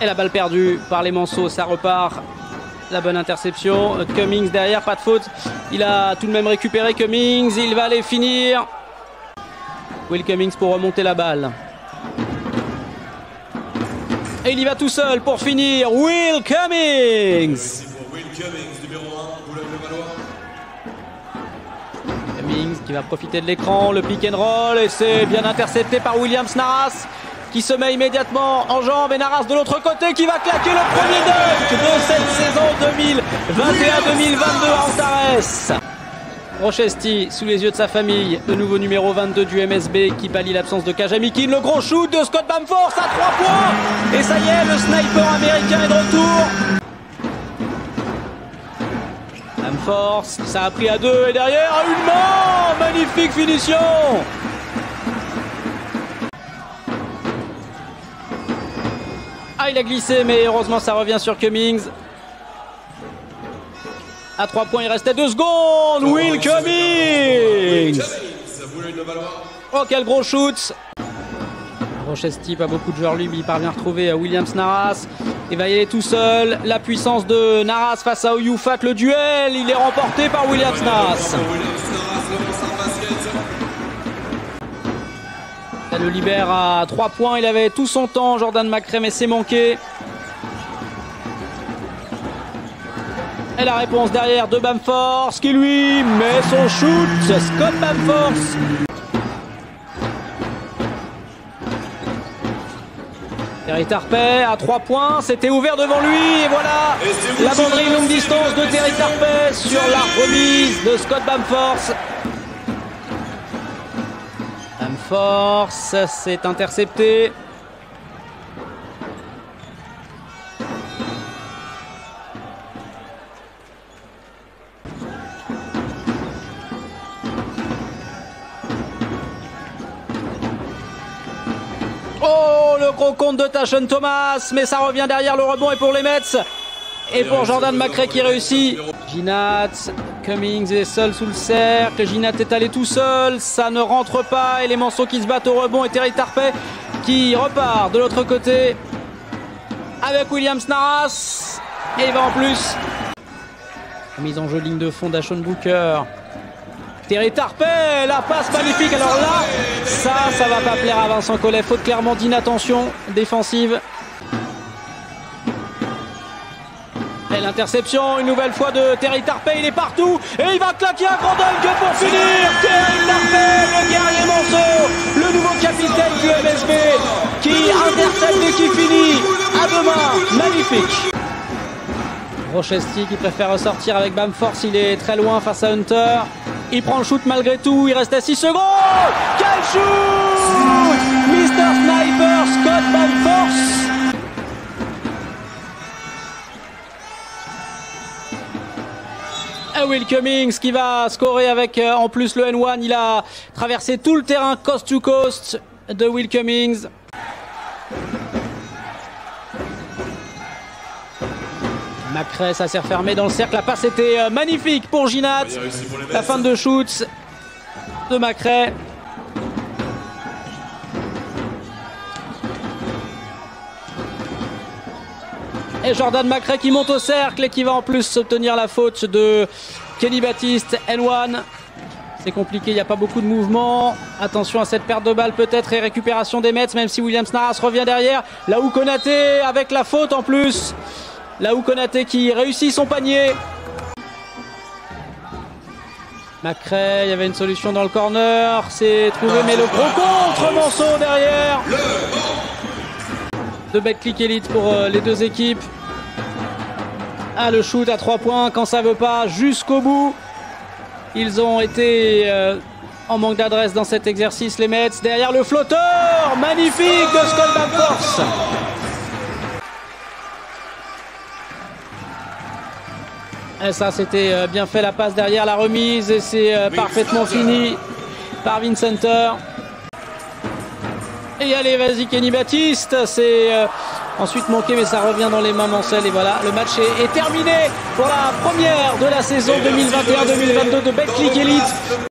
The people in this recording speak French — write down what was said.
Et la balle perdue par les Manceaux, ça repart. La bonne interception. Cummings derrière, pas de faute. Il a tout de même récupéré Cummings. Il va aller finir. Will Cummings pour remonter la balle. Et il y va tout seul pour finir. Will Cummings. Cummings qui va profiter de l'écran, le pick and roll et c'est bien intercepté par Williams Naras qui se met immédiatement en jambe et Naras de l'autre côté qui va claquer le premier dunk de cette saison 2021-2022 à Antares. Rochesti sous les yeux de sa famille, le nouveau numéro 22 du MSB qui pallie l'absence de Kajamikin, le gros shoot de Scott Bamforth à 3 points et ça y est, le sniper américain est de retour. Bamforth, ça a pris à deux et derrière une main, magnifique finition. Ah, il a glissé, mais heureusement ça revient sur Cummings. À 3 points, il restait 2 secondes. Will Cummings. Oh, quel gros shoot. Rochesti, pas beaucoup de joueurs lui, mais il parvient à retrouver Williams Naras. Il va y aller tout seul. La puissance de Naras face à Oyufat. Le duel, il est remporté par Williams Naras. Le libère à 3 points. Il avait tout son temps, Jordan McRae, mais c'est manqué. Et la réponse derrière de Bamforce qui lui met son shoot. Scott Bamforce. Terry Tarpey à 3 points, c'était ouvert devant lui et voilà la banderie longue distance de Terry Tarpey sur la remise de Scott Bamforce s'est intercepté. Oh, le gros compte de Tashon Thomas, mais ça revient derrière le rebond et pour les Mets. Et pour Jordan McRae qui réussit. Ginat, Cummings est seul sous le cercle. Ginat est allé tout seul, ça ne rentre pas. Et les Manceaux qui se battent au rebond et Terry Tarpey qui repart de l'autre côté avec Williams Naras. Et il va en plus. Mise en jeu ligne de fond d'Ashon Booker. Terry Tarpey, la passe magnifique. Alors là, ça, ça va pas plaire à Vincent Collet. Faute clairement d'inattention défensive. L'interception, une nouvelle fois de Terry Tarpey, il est partout et il va claquer un grand dunk pour finir. Terry Tarpey, le guerrier Monceau, le nouveau capitaine du MSB qui intercepte et qui finit à deux mains. Magnifique. Rochesti qui préfère ressortir avec Bamforce, il est très loin face à Hunter. Il prend le shoot malgré tout, il reste à 6 secondes. Quel shoot Mr. Sniper Scott Bamforce Will Cummings qui va scorer avec euh, en plus le N1. Il a traversé tout le terrain coast to coast de Will Cummings. Macrae, ça s'est refermé dans le cercle. La passe était euh, magnifique pour Ginat. La fin de shoot de Macrae. Et Jordan Macrae qui monte au cercle et qui va en plus obtenir la faute de Kenny Baptiste, N1. C'est compliqué, il n'y a pas beaucoup de mouvement. Attention à cette perte de balle peut-être et récupération des Mets, même si Williams Naras revient derrière. Là où Konaté avec la faute en plus. Là où Konaté qui réussit son panier. Macrae, il y avait une solution dans le corner. C'est trouvé, mais le gros contre Monceau derrière. De bête click élite pour euh, les deux équipes. Ah, le shoot à 3 points quand ça veut pas jusqu'au bout. Ils ont été euh, en manque d'adresse dans cet exercice, les Mets. Derrière le flotteur magnifique de Scott Bamforce. Et ça, c'était euh, bien fait la passe derrière la remise et c'est euh, parfaitement fini par Vincenter. Et allez, vas-y Kenny Baptiste, c'est euh, ensuite manqué mais ça revient dans les mains Mancel et voilà, le match est, est terminé pour la première de la saison 2021-2022 de Betclic Elite.